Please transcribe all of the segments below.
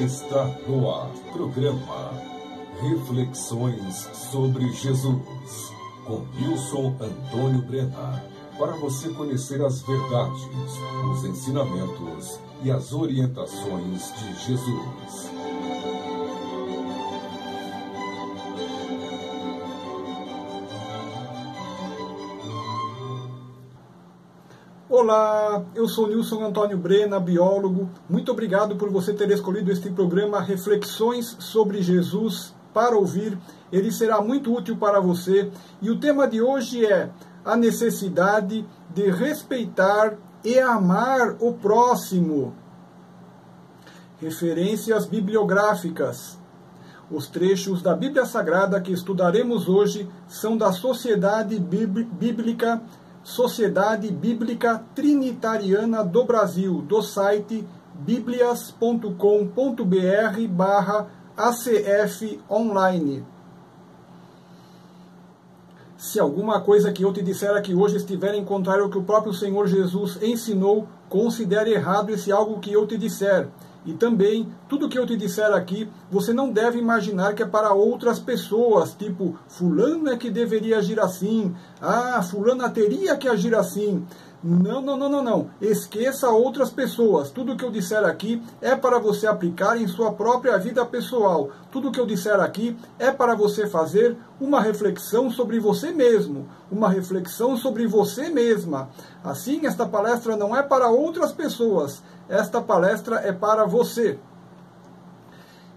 Está no ar. Programa Reflexões sobre Jesus. Com Wilson Antônio Brena. Para você conhecer as verdades, os ensinamentos e as orientações de Jesus. Olá, eu sou Nilson Antônio Brena, biólogo. Muito obrigado por você ter escolhido este programa Reflexões sobre Jesus para ouvir. Ele será muito útil para você. E o tema de hoje é a necessidade de respeitar e amar o próximo. Referências bibliográficas. Os trechos da Bíblia Sagrada que estudaremos hoje são da Sociedade Bíblica Sociedade Bíblica Trinitariana do Brasil, do site biblias.com.br barra ACF online. Se alguma coisa que eu te disser aqui hoje estiver em contrário ao que o próprio Senhor Jesus ensinou, considere errado esse algo que eu te disser. E também, tudo que eu te disser aqui, você não deve imaginar que é para outras pessoas, tipo, fulano é que deveria agir assim, ah, fulana teria que agir assim. Não, não, não, não, não. Esqueça outras pessoas. Tudo que eu disser aqui é para você aplicar em sua própria vida pessoal. Tudo que eu disser aqui é para você fazer uma reflexão sobre você mesmo, uma reflexão sobre você mesma. Assim, esta palestra não é para outras pessoas. Esta palestra é para você.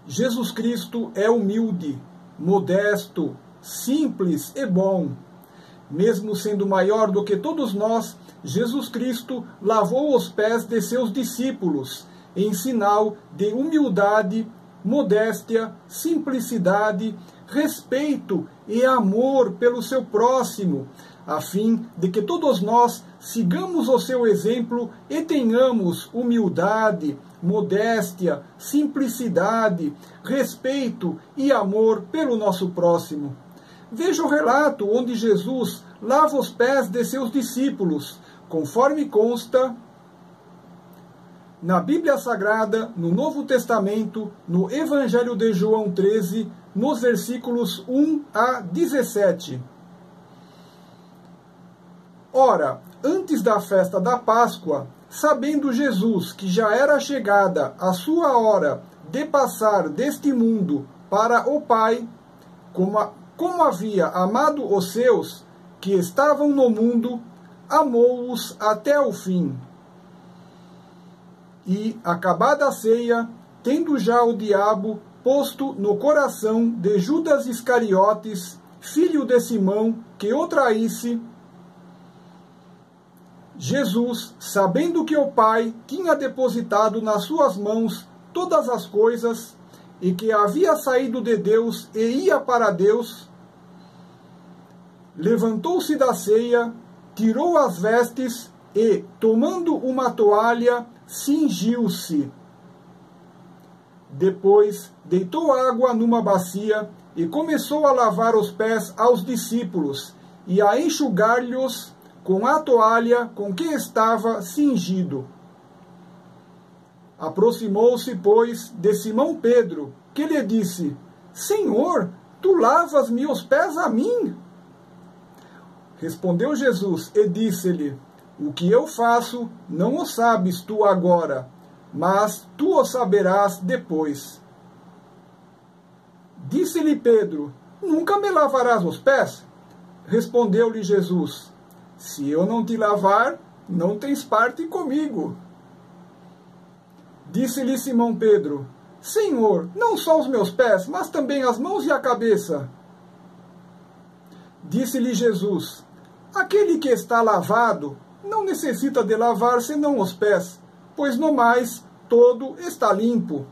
Jesus Cristo é humilde, modesto, simples e bom. Mesmo sendo maior do que todos nós, Jesus Cristo lavou os pés de seus discípulos, em sinal de humildade, modéstia, simplicidade, respeito e amor pelo seu próximo, a fim de que todos nós sigamos o seu exemplo e tenhamos humildade, modéstia, simplicidade, respeito e amor pelo nosso próximo. Veja o relato onde Jesus lava os pés de seus discípulos, conforme consta na Bíblia Sagrada, no Novo Testamento, no Evangelho de João 13, nos versículos 1 a 17. Ora, antes da festa da Páscoa, sabendo Jesus que já era chegada a sua hora de passar deste mundo para o Pai, como a como havia amado os seus que estavam no mundo, amou-os até o fim. E, acabada a ceia, tendo já o diabo posto no coração de Judas Iscariotes, filho de Simão, que o traísse, Jesus, sabendo que o Pai tinha depositado nas suas mãos todas as coisas, e que havia saído de Deus e ia para Deus, levantou-se da ceia, tirou as vestes e, tomando uma toalha, cingiu-se. Depois deitou água numa bacia e começou a lavar os pés aos discípulos e a enxugar-lhes com a toalha com que estava cingido. Aproximou-se, pois, de Simão Pedro, que lhe disse: Senhor, tu lavas-me os pés a mim? Respondeu Jesus e disse-lhe: O que eu faço não o sabes tu agora, mas tu o saberás depois. Disse-lhe Pedro: Nunca me lavarás os pés? Respondeu-lhe Jesus: Se eu não te lavar, não tens parte comigo. Disse-lhe Simão Pedro: Senhor, não só os meus pés, mas também as mãos e a cabeça. Disse-lhe Jesus: Aquele que está lavado não necessita de lavar senão os pés, pois no mais todo está limpo.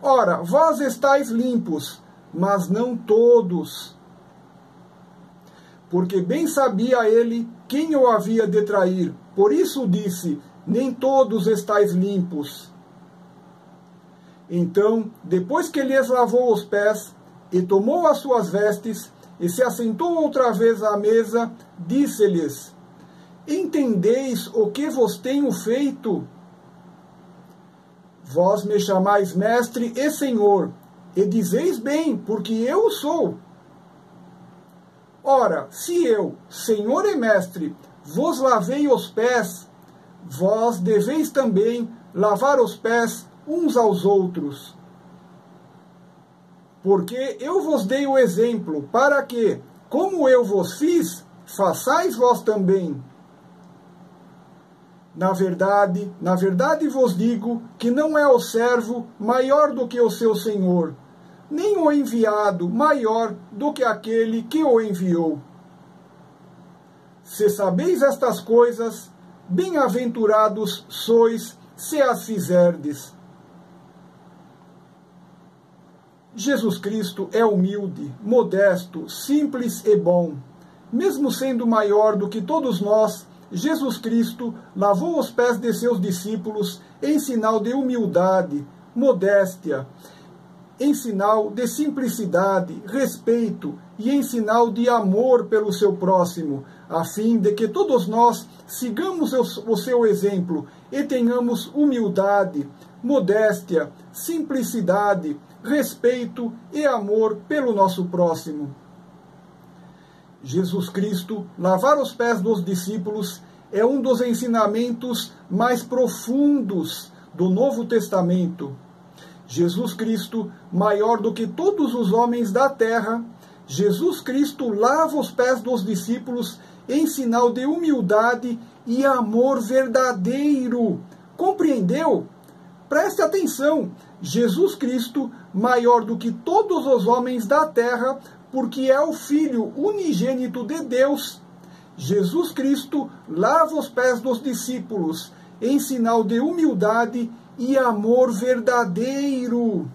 Ora, vós estáis limpos, mas não todos. Porque bem sabia ele quem o havia de trair, por isso disse: Nem todos estáis limpos. Então, depois que lhes lavou os pés e tomou as suas vestes e se assentou outra vez à mesa, disse-lhes: Entendeis o que vos tenho feito? Vós me chamais mestre e senhor, e dizeis bem, porque eu sou. Ora, se eu, senhor e mestre, vos lavei os pés, vós deveis também lavar os pés uns aos outros. Porque eu vos dei o exemplo, para que, como eu vos fiz, façais vós também. Na verdade, na verdade vos digo que não é o servo maior do que o seu senhor, nem o enviado maior do que aquele que o enviou. Se sabeis estas coisas, bem-aventurados sois se as fizerdes. Jesus Cristo é humilde, modesto, simples e bom. Mesmo sendo maior do que todos nós, Jesus Cristo lavou os pés de seus discípulos em sinal de humildade, modéstia, em sinal de simplicidade, respeito e em sinal de amor pelo seu próximo, a fim de que todos nós sigamos o seu exemplo e tenhamos humildade, modéstia, simplicidade, respeito e amor pelo nosso próximo. Jesus Cristo, lavar os pés dos discípulos é um dos ensinamentos mais profundos do Novo Testamento. Jesus Cristo, maior do que todos os homens da terra, Jesus Cristo lava os pés dos discípulos em sinal de humildade e amor verdadeiro. Compreendeu? Preste atenção: Jesus Cristo, maior do que todos os homens da terra, porque é o Filho unigênito de Deus. Jesus Cristo lava os pés dos discípulos em sinal de humildade e amor verdadeiro.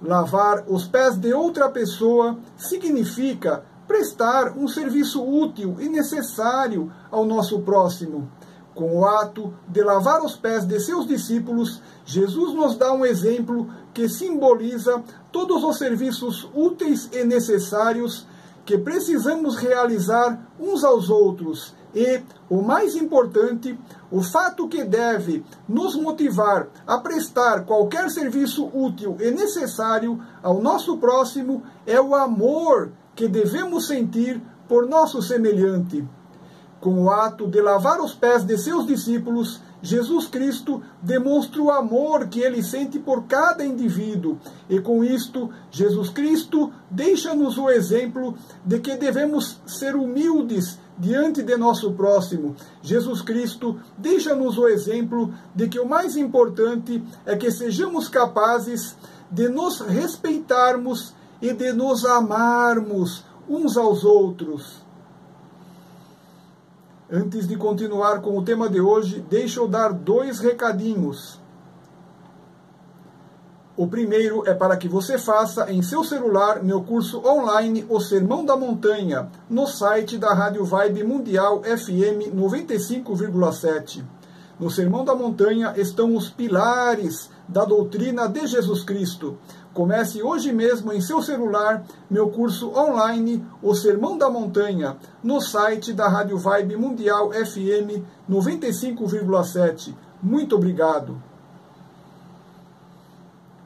Lavar os pés de outra pessoa significa prestar um serviço útil e necessário ao nosso próximo. Com o ato de lavar os pés de seus discípulos, Jesus nos dá um exemplo que simboliza todos os serviços úteis e necessários que precisamos realizar uns aos outros e, o mais importante, o fato que deve nos motivar a prestar qualquer serviço útil e necessário ao nosso próximo é o amor que devemos sentir por nosso semelhante. Com o ato de lavar os pés de seus discípulos, Jesus Cristo demonstra o amor que ele sente por cada indivíduo. E com isto, Jesus Cristo deixa-nos o exemplo de que devemos ser humildes diante de nosso próximo. Jesus Cristo deixa-nos o exemplo de que o mais importante é que sejamos capazes de nos respeitarmos e de nos amarmos uns aos outros. Antes de continuar com o tema de hoje, deixa eu dar dois recadinhos. O primeiro é para que você faça em seu celular meu curso online O Sermão da Montanha, no site da Rádio Vibe Mundial FM 95,7. No Sermão da Montanha estão os pilares da doutrina de Jesus Cristo. Comece hoje mesmo em seu celular meu curso online O Sermão da Montanha, no site da Rádio Vibe Mundial FM 95,7. Muito obrigado.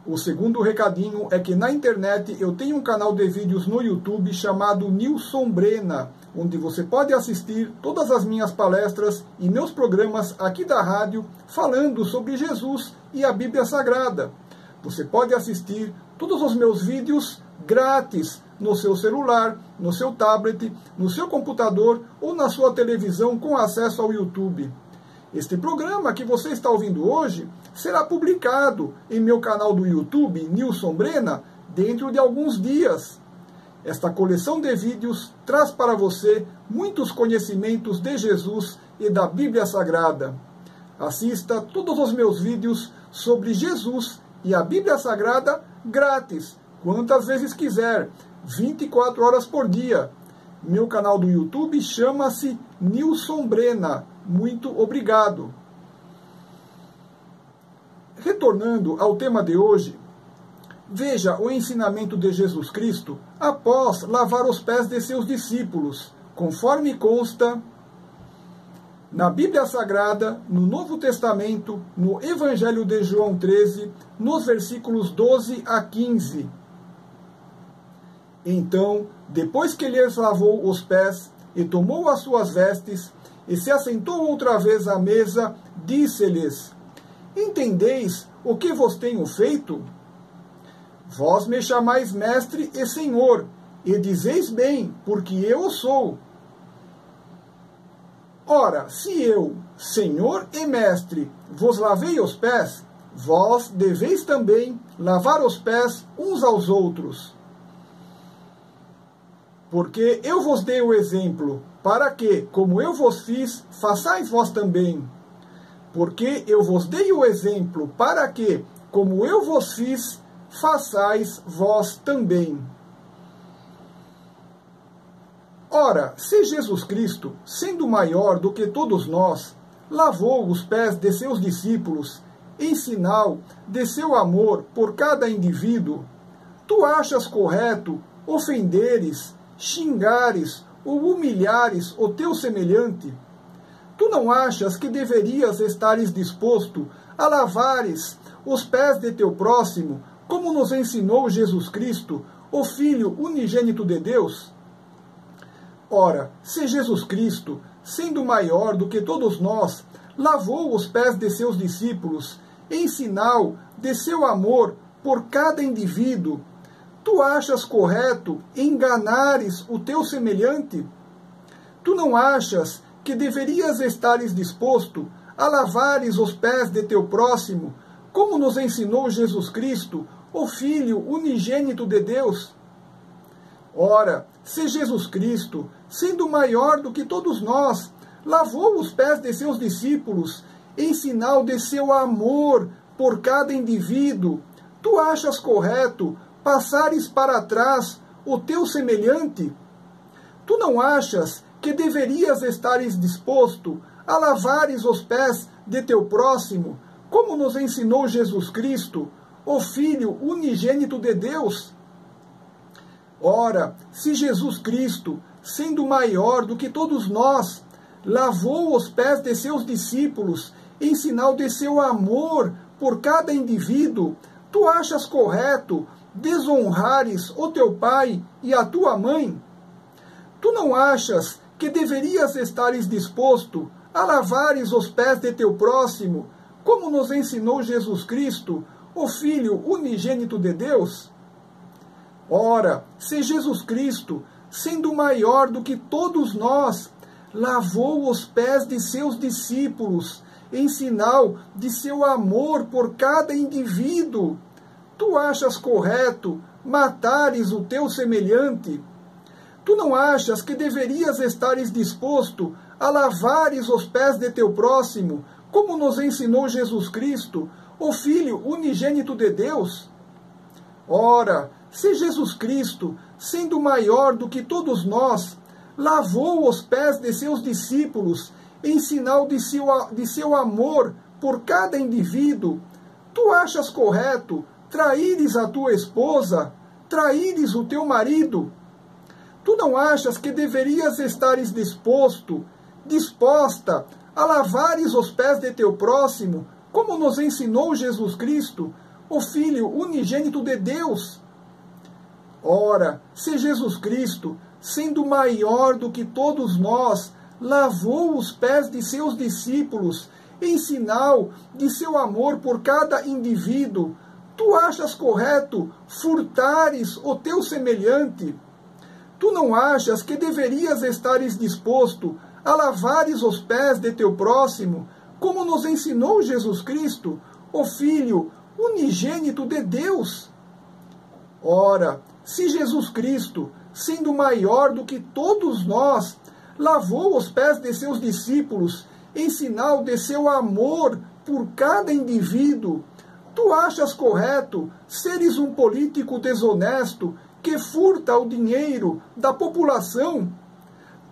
O segundo recadinho é que na internet eu tenho um canal de vídeos no YouTube chamado Nilson Brena, onde você pode assistir todas as minhas palestras e meus programas aqui da rádio falando sobre Jesus e a Bíblia Sagrada. Você pode assistir todos os meus vídeos grátis no seu celular, no seu tablet, no seu computador ou na sua televisão com acesso ao YouTube. Este programa que você está ouvindo hoje será publicado em meu canal do YouTube, Nilson Brena, dentro de alguns dias. Esta coleção de vídeos traz para você muitos conhecimentos de Jesus e da Bíblia Sagrada. Assista todos os meus vídeos sobre Jesus e a Bíblia Sagrada grátis, quantas vezes quiser, 24 horas por dia. Meu canal do YouTube chama-se Nilson Brena. Muito obrigado. Retornando ao tema de hoje, veja o ensinamento de Jesus Cristo após lavar os pés de seus discípulos, conforme consta na Bíblia Sagrada, no Novo Testamento, no Evangelho de João 13, nos versículos 12 a 15. Então, depois que lhes lavou os pés e tomou as suas vestes e se assentou outra vez à mesa, disse-lhes: Entendeis o que vos tenho feito? Vós me chamais mestre e senhor, e dizeis bem, porque eu sou. Ora, se eu, senhor e mestre, vos lavei os pés, vós deveis também lavar os pés uns aos outros. Porque eu vos dei o exemplo, para que, como eu vos fiz, façais vós também. Porque eu vos dei o exemplo, para que, como eu vos fiz, façais vós também. Ora, se Jesus Cristo, sendo maior do que todos nós, lavou os pés de seus discípulos, em sinal de seu amor por cada indivíduo, tu achas correto ofenderes, xingares ou humilhares o teu semelhante? Tu não achas que deverias estares disposto a lavares os pés de teu próximo, como nos ensinou Jesus Cristo, o Filho unigênito de Deus? Ora, se Jesus Cristo, sendo maior do que todos nós, lavou os pés de seus discípulos, em sinal de seu amor por cada indivíduo, tu achas correto enganares o teu semelhante? Tu não achas que deverias estares disposto a lavares os pés de teu próximo, como nos ensinou Jesus Cristo, o Filho unigênito de Deus? Ora, se Jesus Cristo, sendo maior do que todos nós, lavou os pés de seus discípulos em sinal de seu amor por cada indivíduo, tu achas correto passares para trás o teu semelhante? Tu não achas que deverias estares disposto a lavares os pés de teu próximo, como nos ensinou Jesus Cristo, o Filho unigênito de Deus? Ora, se Jesus Cristo, sendo maior do que todos nós, lavou os pés de seus discípulos em sinal de seu amor por cada indivíduo, tu achas correto desonrares o teu pai e a tua mãe? Tu não achas que deverias estares disposto a lavares os pés de teu próximo, como nos ensinou Jesus Cristo, o Filho unigênito de Deus? Ora, se Jesus Cristo, sendo maior do que todos nós, lavou os pés de seus discípulos, em sinal de seu amor por cada indivíduo, tu achas correto matares o teu semelhante? Tu não achas que deverias estares disposto a lavares os pés de teu próximo, como nos ensinou Jesus Cristo, o Filho unigênito de Deus? Ora, se Jesus Cristo, sendo maior do que todos nós, lavou os pés de seus discípulos em sinal de seu, de seu amor por cada indivíduo, tu achas correto traíres a tua esposa, traíres o teu marido? Tu não achas que deverias estares disposto, disposta a lavares os pés de teu próximo, como nos ensinou Jesus Cristo, o Filho unigênito de Deus? Ora, se Jesus Cristo, sendo maior do que todos nós, lavou os pés de seus discípulos, em sinal de seu amor por cada indivíduo, tu achas correto furtares o teu semelhante? Tu não achas que deverias estares disposto a lavares os pés de teu próximo, como nos ensinou Jesus Cristo, o Filho unigênito de Deus? Ora, se Jesus Cristo, sendo maior do que todos nós, lavou os pés de seus discípulos em sinal de seu amor por cada indivíduo, tu achas correto seres um político desonesto que furta o dinheiro da população?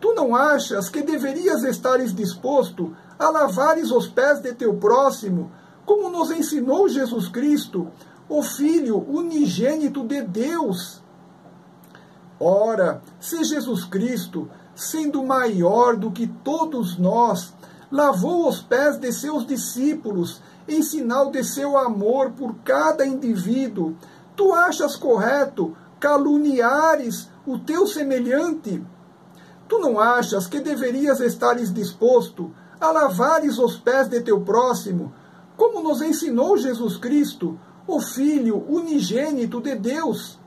Tu não achas que deverias estares disposto a lavares os pés de teu próximo, como nos ensinou Jesus Cristo, o Filho unigênito de Deus? Ora, se Jesus Cristo, sendo maior do que todos nós, lavou os pés de seus discípulos em sinal de seu amor por cada indivíduo. Tu achas correto caluniares o teu semelhante? Tu não achas que deverias estares disposto a lavares os pés de teu próximo, como nos ensinou Jesus Cristo, o Filho unigênito de Deus?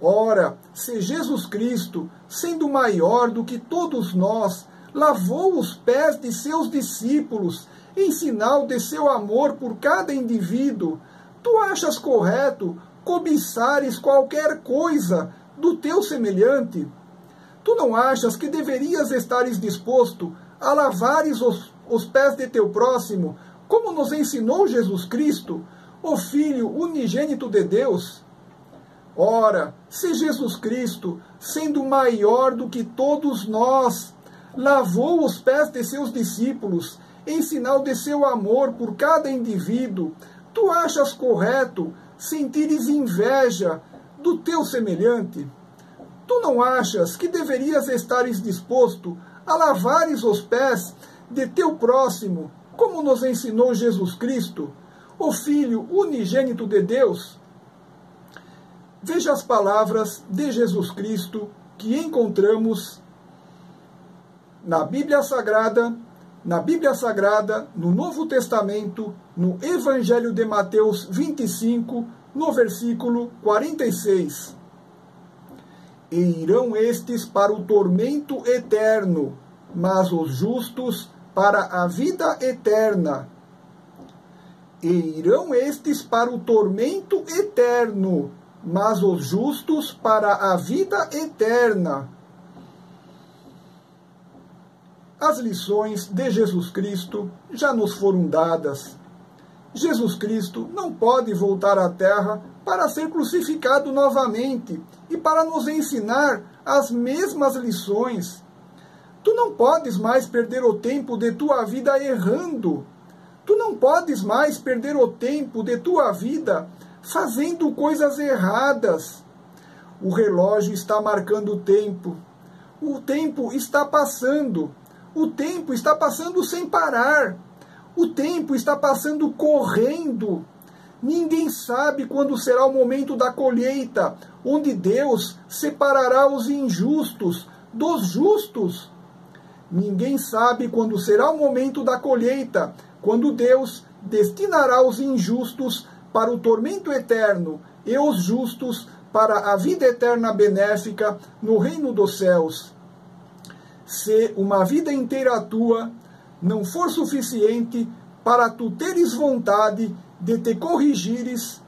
Ora, se Jesus Cristo, sendo maior do que todos nós, lavou os pés de seus discípulos em sinal de seu amor por cada indivíduo, tu achas correto cobiçares qualquer coisa do teu semelhante? Tu não achas que deverias estares disposto a lavares os, os pés de teu próximo, como nos ensinou Jesus Cristo, o Filho unigênito de Deus? Ora, se Jesus Cristo, sendo maior do que todos nós, lavou os pés de seus discípulos em sinal de seu amor por cada indivíduo, tu achas correto sentires inveja do teu semelhante? Tu não achas que deverias estares disposto a lavares os pés de teu próximo, como nos ensinou Jesus Cristo, o Filho unigênito de Deus? Veja as palavras de Jesus Cristo que encontramos na Bíblia Sagrada, na Bíblia Sagrada, no Novo Testamento, no Evangelho de Mateus 25, no versículo 46. E irão estes para o tormento eterno, mas os justos para a vida eterna. E irão estes para o tormento eterno, mas os justos para a vida eterna. As lições de Jesus Cristo já nos foram dadas. Jesus Cristo não pode voltar à terra para ser crucificado novamente e para nos ensinar as mesmas lições. Tu não podes mais perder o tempo de tua vida errando. Tu não podes mais perder o tempo de tua vida fazendo coisas erradas. O relógio está marcando o tempo. O tempo está passando. O tempo está passando sem parar. O tempo está passando correndo. Ninguém sabe quando será o momento da colheita, onde Deus separará os injustos dos justos. Ninguém sabe quando será o momento da colheita, quando Deus destinará os injustos para o tormento eterno e os justos para a vida eterna benéfica no reino dos céus. Se uma vida inteira tua não for suficiente para tu teres vontade de te corrigires,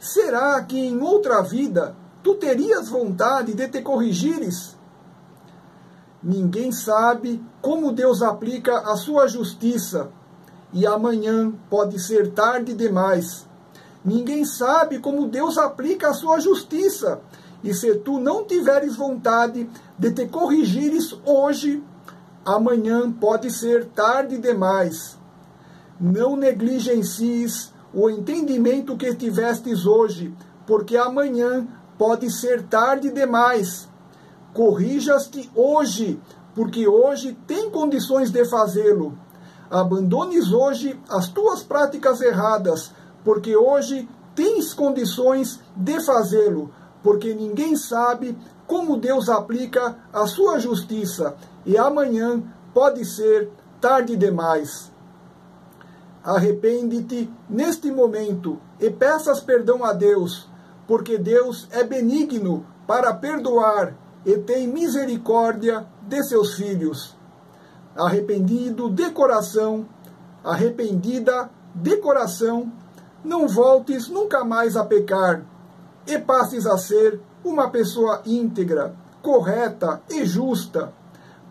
será que em outra vida tu terias vontade de te corrigires? Ninguém sabe como Deus aplica a sua justiça, e amanhã pode ser tarde demais Ninguém sabe como Deus aplica a sua justiça. E se tu não tiveres vontade de te corrigires hoje, amanhã pode ser tarde demais. Não negligencies o entendimento que tivestes hoje, porque amanhã pode ser tarde demais. Corrijas-te hoje, porque hoje tem condições de fazê-lo. Abandones hoje as tuas práticas erradas, porque hoje tens condições de fazê-lo, porque ninguém sabe como Deus aplica a sua justiça e amanhã pode ser tarde demais. Arrepende-te neste momento e peças perdão a Deus, porque Deus é benigno para perdoar e tem misericórdia de seus filhos. Arrependido de coração, arrependida de coração, não voltes nunca mais a pecar e passes a ser uma pessoa íntegra, correta e justa.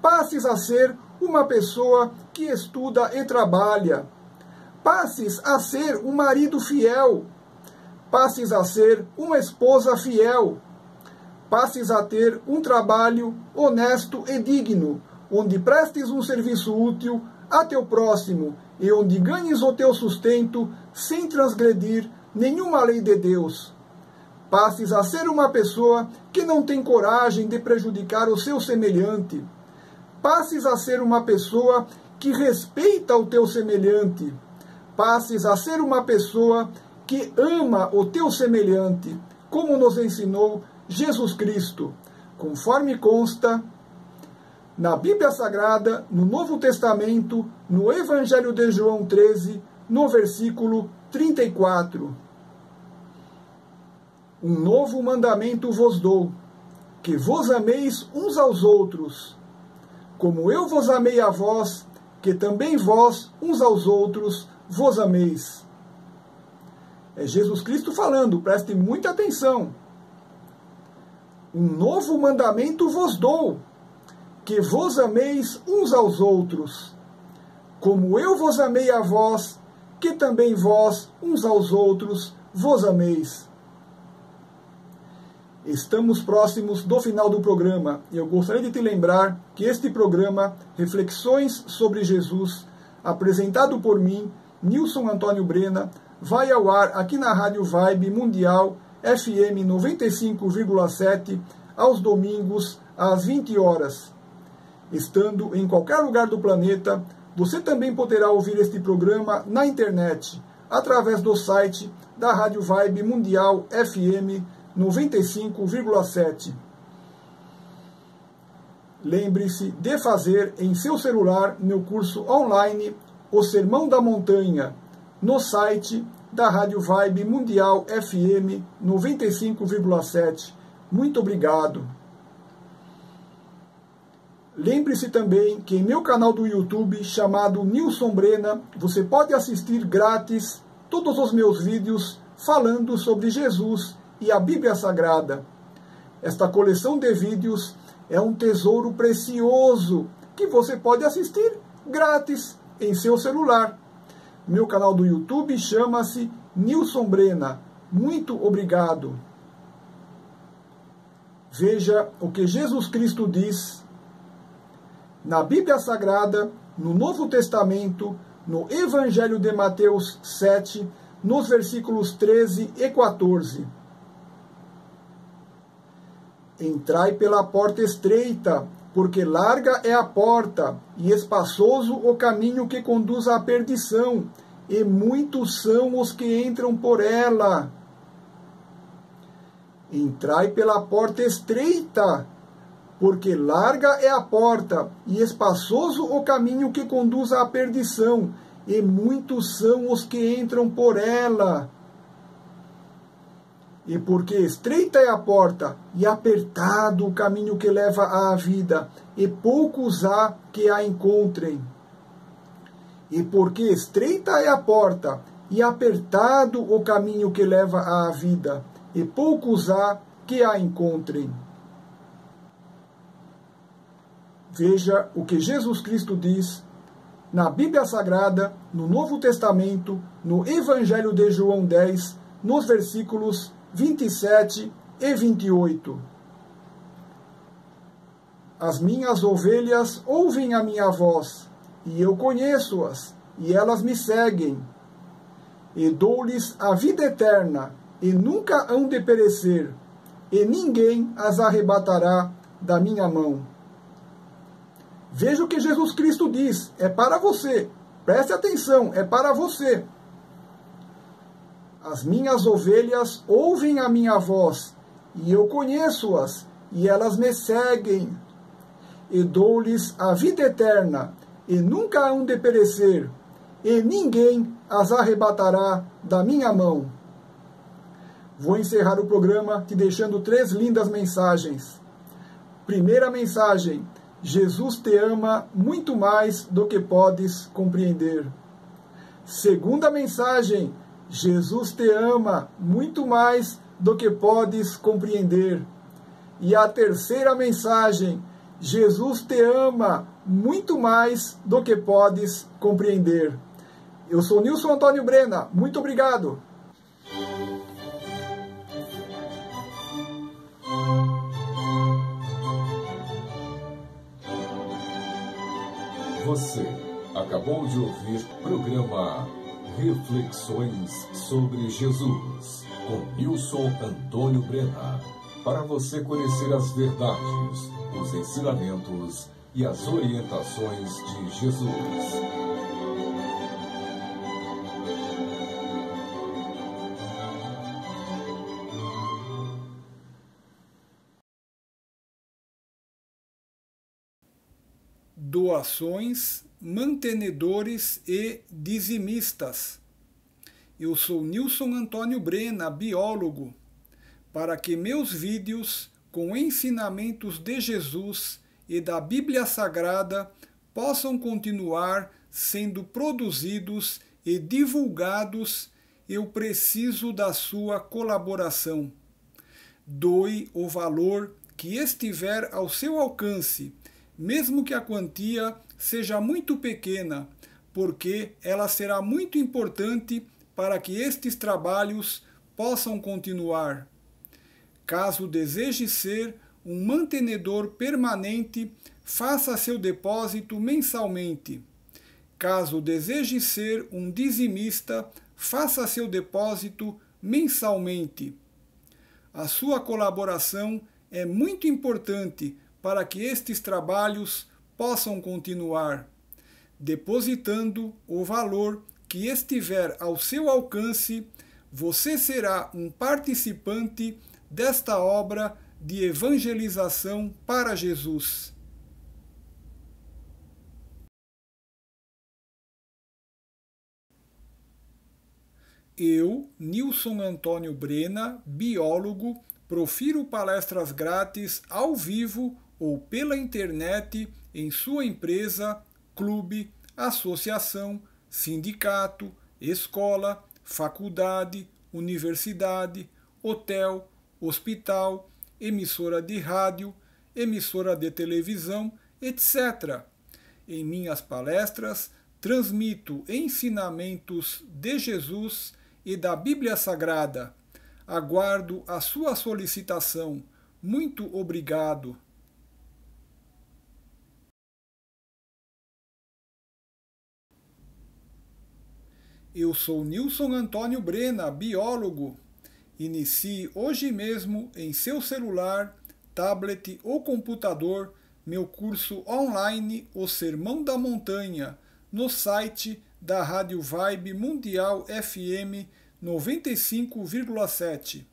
Passes a ser uma pessoa que estuda e trabalha. Passes a ser um marido fiel. Passes a ser uma esposa fiel. Passes a ter um trabalho honesto e digno, onde prestes um serviço útil a teu próximo e onde ganhes o teu sustento sem transgredir nenhuma lei de Deus. Passes a ser uma pessoa que não tem coragem de prejudicar o seu semelhante. Passes a ser uma pessoa que respeita o teu semelhante, passes a ser uma pessoa que ama o teu semelhante, como nos ensinou Jesus Cristo, conforme consta na Bíblia Sagrada, no Novo Testamento, no Evangelho de João 13, no versículo 34. Um novo mandamento vos dou, que vos ameis uns aos outros, como eu vos amei a vós, que também vós uns aos outros vos ameis. É Jesus Cristo falando, preste muita atenção. Um novo mandamento vos dou, que vos ameis uns aos outros, como eu vos amei a vós, que também vós uns aos outros vos ameis. Estamos próximos do final do programa e eu gostaria de te lembrar que este programa, Reflexões sobre Jesus, apresentado por mim, Nilson Antônio Brena, vai ao ar aqui na Rádio Vibe Mundial FM 95,7 aos domingos às 20 horas. Estando em qualquer lugar do planeta, você também poderá ouvir este programa na internet, através do site da Rádio Vibe Mundial FM 95,7. Lembre-se de fazer em seu celular meu curso online O Sermão da Montanha, no site da Rádio Vibe Mundial FM 95,7. Muito obrigado. Lembre-se também que em meu canal do YouTube, chamado Nilson Brena, você pode assistir grátis todos os meus vídeos falando sobre Jesus e a Bíblia Sagrada. Esta coleção de vídeos é um tesouro precioso que você pode assistir grátis em seu celular. Meu canal do YouTube chama-se Nilson Brena. Muito obrigado. Veja o que Jesus Cristo diz na Bíblia Sagrada, no Novo Testamento, no Evangelho de Mateus 7, nos versículos 13 e 14. Entrai pela porta estreita, porque larga é a porta, e espaçoso o caminho que conduz à perdição, e muitos são os que entram por ela. Entrai pela porta estreita, porque larga é a porta, e espaçoso o caminho que conduz à perdição, e muitos são os que entram por ela. E porque estreita é a porta e apertado o caminho que leva à vida, e poucos há que a encontrem. E porque estreita é a porta e apertado o caminho que leva à vida, e poucos há que a encontrem. Veja o que Jesus Cristo diz na Bíblia Sagrada, no Novo Testamento, no Evangelho de João 10, nos versículos 27 e 28. As minhas ovelhas ouvem a minha voz, e eu conheço-as, e elas me seguem. E dou-lhes a vida eterna, e nunca hão de perecer, e ninguém as arrebatará da minha mão. Veja o que Jesus Cristo diz, é para você. Preste atenção, é para você. As minhas ovelhas ouvem a minha voz, e eu conheço-as, e elas me seguem. E dou-lhes a vida eterna, e nunca hão de perecer, e ninguém as arrebatará da minha mão. Vou encerrar o programa te deixando três lindas mensagens. Primeira mensagem: Jesus te ama muito mais do que podes compreender. Segunda mensagem: Jesus te ama muito mais do que podes compreender. E a terceira mensagem: Jesus te ama muito mais do que podes compreender. Eu sou Nilson Antônio Brena, muito obrigado. Você acabou de ouvir o programa Reflexões sobre Jesus, com Nilson Antônio Brena. Para você conhecer as verdades, os ensinamentos e as orientações de Jesus. Doações, mantenedores e dizimistas. Eu sou Nilson Antônio Brena, biólogo, para que meus vídeos com ensinamentos de Jesus e da Bíblia Sagrada possam continuar sendo produzidos e divulgados, eu preciso da sua colaboração. Doe o valor que estiver ao seu alcance mesmo que a quantia seja muito pequena, porque ela será muito importante para que estes trabalhos possam continuar. Caso deseje ser um mantenedor permanente, faça seu depósito mensalmente. Caso deseje ser um dizimista, faça seu depósito mensalmente. A sua colaboração é muito importante para que estes trabalhos possam continuar, depositando o valor que estiver ao seu alcance, você será um participante desta obra de evangelização para Jesus. Eu, Nilson Antônio Brena, biólogo, profiro palestras grátis ao vivo ou pela internet em sua empresa, clube, associação, sindicato, escola, faculdade, universidade, hotel, hospital, emissora de rádio, emissora de televisão, etc. Em minhas palestras, transmito ensinamentos de Jesus e da Bíblia Sagrada. Aguardo a sua solicitação. Muito obrigado. Eu sou Nilson Antônio Brena, biólogo. Inicie hoje mesmo em seu celular, tablet ou computador meu curso online O Sermão da Montanha no site da Rádio Vibe Mundial FM 95,7.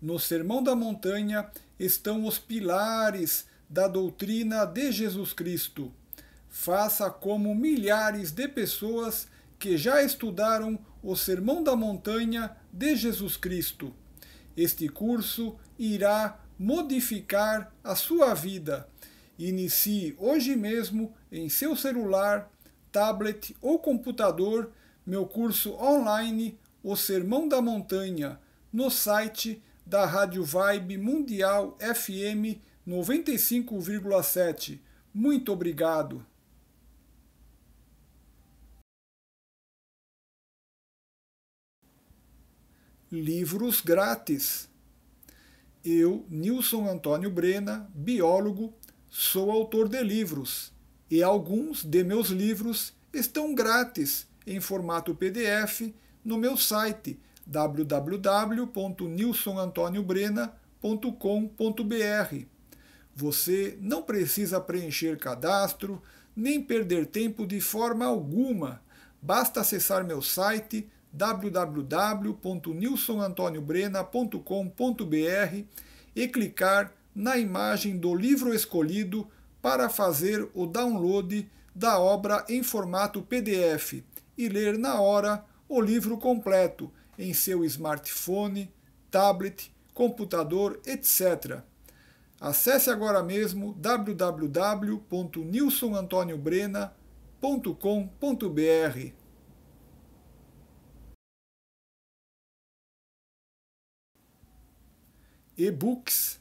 No Sermão da Montanha estão os pilares da doutrina de Jesus Cristo. Faça como milhares de pessoas que já estudaram o Sermão da Montanha de Jesus Cristo. Este curso irá modificar a sua vida. Inicie hoje mesmo em seu celular, tablet ou computador meu curso online O Sermão da Montanha no site da Rádio Vibe Mundial FM 95,7. Muito obrigado. Livros grátis. Eu, Nilson Antônio Brena, biólogo, sou autor de livros e alguns de meus livros estão grátis em formato PDF no meu site www.nilsonantoniobrena.com.br. Você não precisa preencher cadastro nem perder tempo de forma alguma. Basta acessar meu site www.nilsonantoniobrena.com.br e clicar na imagem do livro escolhido para fazer o download da obra em formato PDF e ler na hora o livro completo em seu smartphone, tablet, computador, etc. Acesse agora mesmo www.nilsonantoniobrena.com.br. e-books,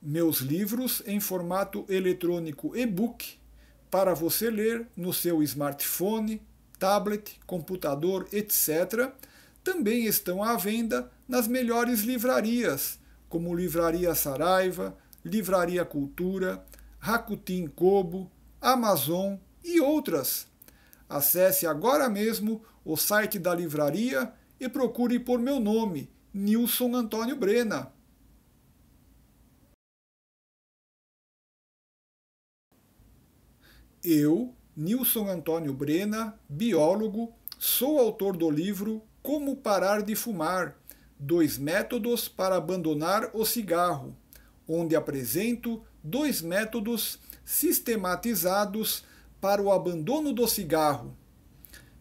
meus livros em formato eletrônico e-book para você ler no seu smartphone, tablet, computador, etc. Também estão à venda nas melhores livrarias, como Livraria Saraiva, Livraria Cultura, Rakuten Kobo, Amazon e outras. Acesse agora mesmo o site da livraria e procure por meu nome, Nilson Antônio Brena. Eu, Nilson Antônio Brena, biólogo, sou autor do livro Como Parar de Fumar Dois Métodos para Abandonar o Cigarro, onde apresento dois métodos sistematizados para o abandono do cigarro.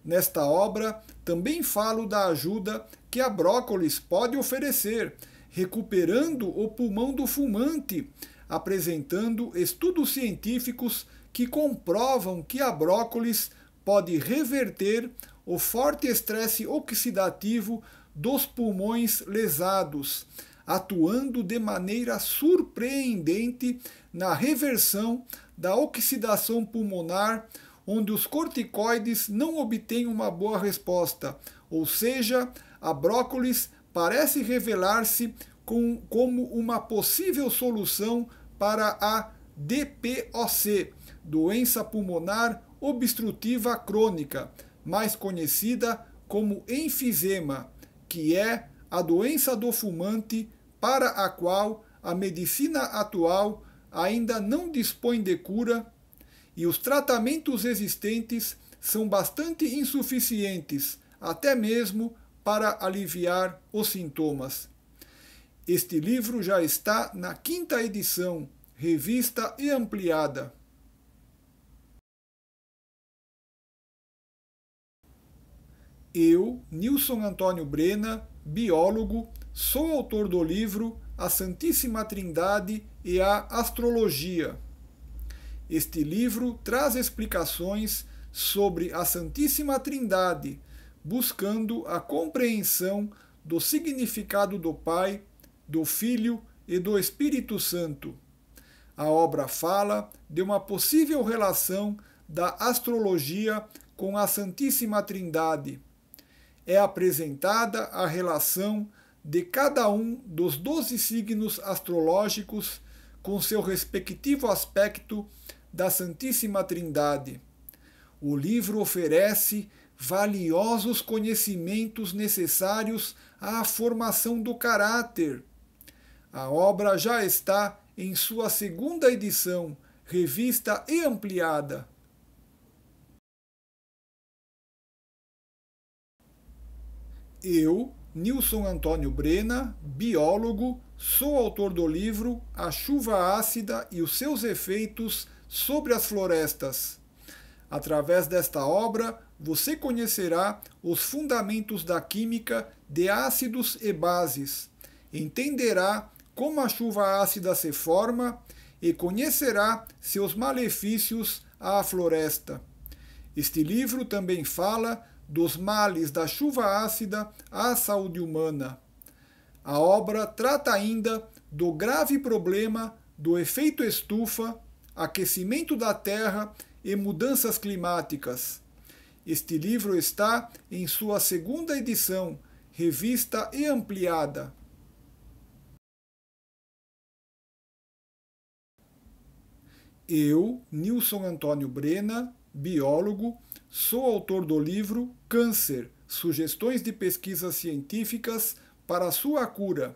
Nesta obra, também falo da ajuda que a brócolis pode oferecer, recuperando o pulmão do fumante, apresentando estudos científicos que comprovam que a brócolis pode reverter o forte estresse oxidativo dos pulmões lesados, atuando de maneira surpreendente na reversão da oxidação pulmonar, onde os corticoides não obtêm uma boa resposta, ou seja, a brócolis parece revelar-se com, como uma possível solução para a DPOC, doença pulmonar obstrutiva crônica, mais conhecida como enfisema, que é a doença do fumante para a qual a medicina atual ainda não dispõe de cura e os tratamentos existentes são bastante insuficientes, até mesmo para aliviar os sintomas. Este livro já está na quinta edição, revista e ampliada. Eu, Nilson Antônio Brena, biólogo, sou autor do livro A Santíssima Trindade e a Astrologia. Este livro traz explicações sobre a Santíssima Trindade, buscando a compreensão do significado do Pai, do Filho e do Espírito Santo. A obra fala de uma possível relação da astrologia com a Santíssima Trindade é apresentada a relação de cada um dos doze signos astrológicos com seu respectivo aspecto da Santíssima Trindade. O livro oferece valiosos conhecimentos necessários à formação do caráter. A obra já está em sua segunda edição, revista e ampliada. Eu, Nilson Antônio Brena, biólogo, sou autor do livro A Chuva Ácida e os seus efeitos sobre as florestas. Através desta obra, você conhecerá os fundamentos da química de ácidos e bases, entenderá como a chuva ácida se forma e conhecerá seus malefícios à floresta. Este livro também fala dos males da chuva ácida à saúde humana. A obra trata ainda do grave problema do efeito estufa, aquecimento da Terra e mudanças climáticas. Este livro está em sua segunda edição, revista e ampliada. Eu, Nilson Antônio Brena, biólogo, Sou autor do livro Câncer Sugestões de Pesquisas Científicas para a Sua Cura,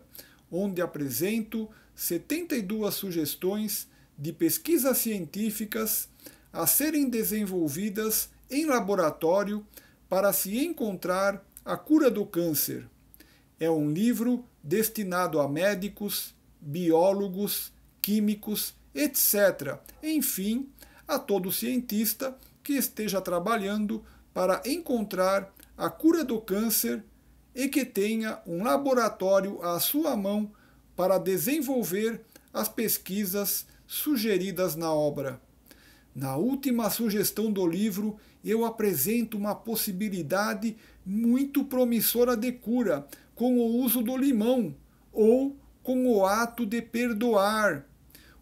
onde apresento 72 sugestões de pesquisas científicas a serem desenvolvidas em laboratório para se encontrar a cura do câncer. É um livro destinado a médicos, biólogos, químicos, etc. Enfim, a todo cientista que esteja trabalhando para encontrar a cura do câncer e que tenha um laboratório à sua mão para desenvolver as pesquisas sugeridas na obra. Na última sugestão do livro, eu apresento uma possibilidade muito promissora de cura com o uso do limão ou com o ato de perdoar,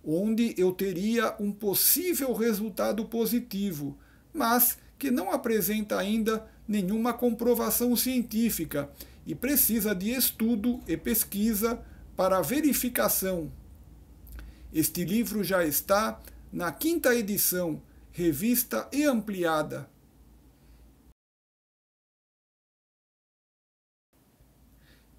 onde eu teria um possível resultado positivo, mas que não apresenta ainda nenhuma comprovação científica e precisa de estudo e pesquisa para verificação. Este livro já está na quinta edição, revista e ampliada.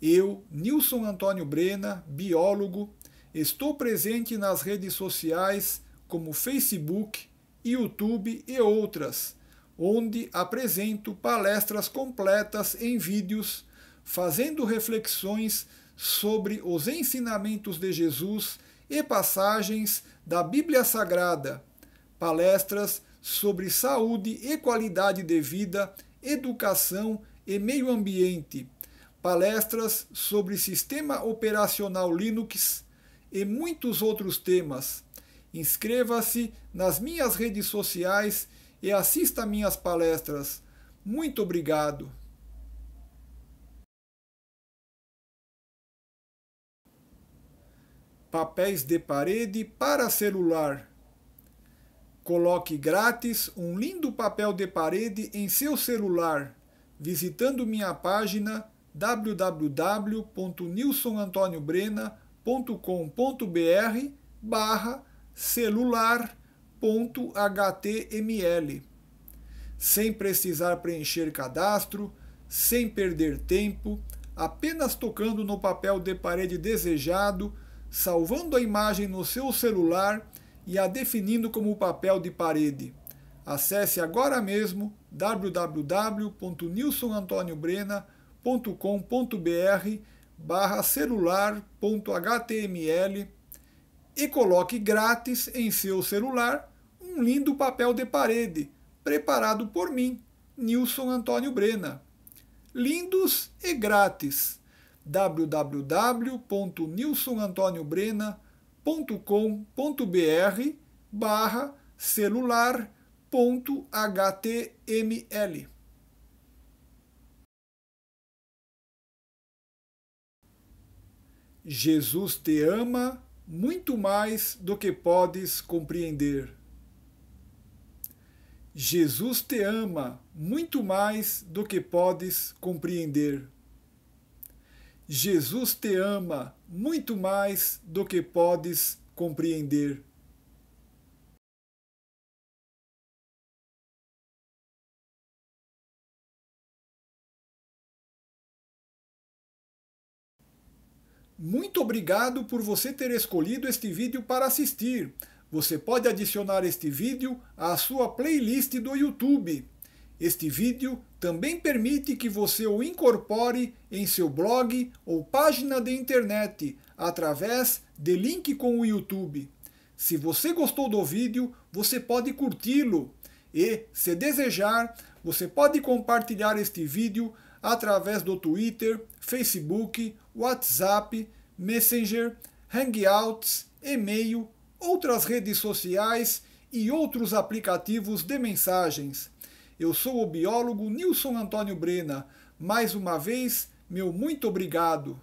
Eu, Nilson Antônio Brena, biólogo, estou presente nas redes sociais como Facebook, YouTube e outras, onde apresento palestras completas em vídeos, fazendo reflexões sobre os ensinamentos de Jesus e passagens da Bíblia Sagrada, palestras sobre saúde e qualidade de vida, educação e meio ambiente, palestras sobre sistema operacional Linux e muitos outros temas. Inscreva-se nas minhas redes sociais e assista minhas palestras. Muito obrigado. Papéis de parede para celular. Coloque grátis um lindo papel de parede em seu celular, visitando minha página www.nilsonantoniobrena.com.br barra celular.html. Sem precisar preencher cadastro, sem perder tempo, apenas tocando no papel de parede desejado salvando a imagem no seu celular e a definindo como papel de parede. Acesse agora mesmo www.nilsonantoniobrena.com.br barra celular.html e coloque grátis em seu celular um lindo papel de parede preparado por mim, Nilson Antônio Brena. Lindos e grátis www.nilsonantoniobrena.com.br barra celular.html Jesus te ama muito mais do que podes compreender. Jesus te ama muito mais do que podes compreender. Jesus te ama muito mais do que podes compreender. Muito obrigado por você ter escolhido este vídeo para assistir. Você pode adicionar este vídeo à sua playlist do YouTube. Este vídeo também permite que você o incorpore em seu blog ou página de internet através de link com o YouTube. Se você gostou do vídeo, você pode curti-lo e, se desejar, você pode compartilhar este vídeo através do Twitter, Facebook, WhatsApp, Messenger, Hangouts, e-mail, outras redes sociais e outros aplicativos de mensagens. Eu sou o biólogo Nilson Antônio Brena. Mais uma vez, meu muito obrigado.